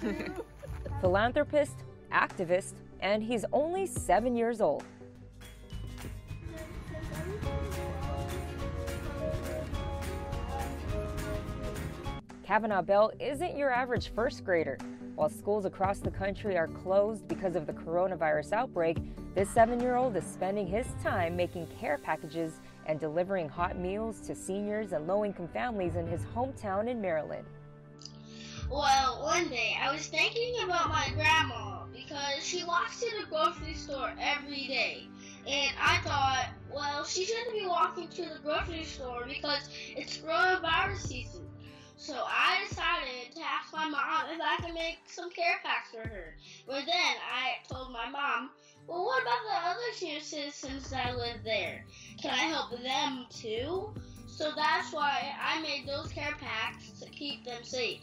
philanthropist, activist, and he's only seven years old. Cavanaugh Bell isn't your average first grader. While schools across the country are closed because of the coronavirus outbreak, this seven year old is spending his time making care packages and delivering hot meals to seniors and low income families in his hometown in Maryland. One day I was thinking about my grandma because she walks to the grocery store every day. And I thought, well, she shouldn't be walking to the grocery store because it's coronavirus season. So I decided to ask my mom if I could make some care packs for her. But then I told my mom, well, what about the other senior citizens that live there? Can I help them too? So that's why I made those care packs to keep them safe.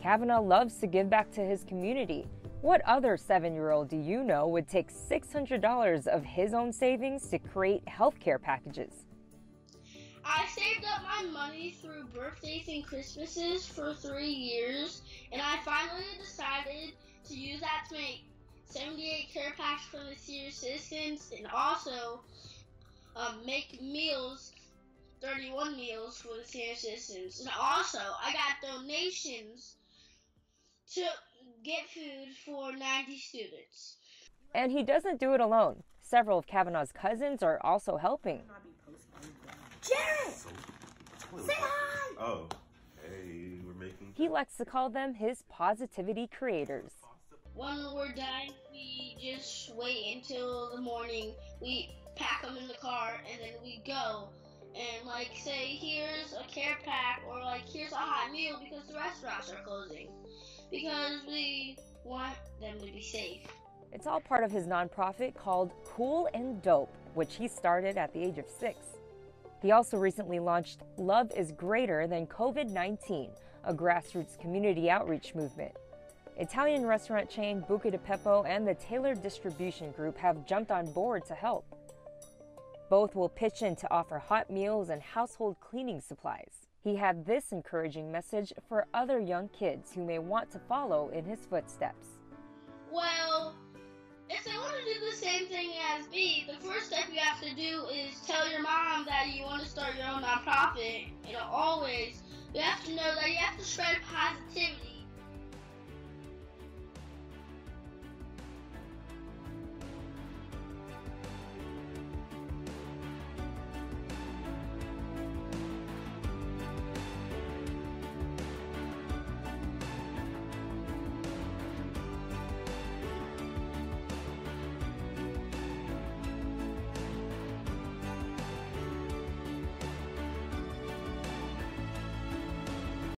Cavanaugh loves to give back to his community. What other seven year old do you know would take $600 of his own savings to create healthcare packages? I saved up my money through birthdays and Christmases for three years, and I finally decided to use that to make 78 care packs for the senior citizens and also um, make meals 31 meals for the senior citizens. And also, I got donations to get food for 90 students. And he doesn't do it alone. Several of Cavanaugh's cousins are also helping. Jared! Say hi! Oh, hey, we're making. He likes to call them his positivity creators. When we're done, we just wait until the morning. We pack them in the car and then we go and like say here's a care pack or like here's a hot meal because the restaurants are closing because we want them to be safe. It's all part of his nonprofit called Cool and Dope, which he started at the age of six. He also recently launched Love is Greater Than COVID 19, a grassroots community outreach movement. Italian restaurant chain Buca di Beppo and the Taylor Distribution Group have jumped on board to help. Both will pitch in to offer hot meals and household cleaning supplies. He had this encouraging message for other young kids who may want to follow in his footsteps. Well, if they want to do the same thing as me, the first step you have to do is tell your mom that you want to start your own nonprofit. Know, always, you have to know that you have to spread positivity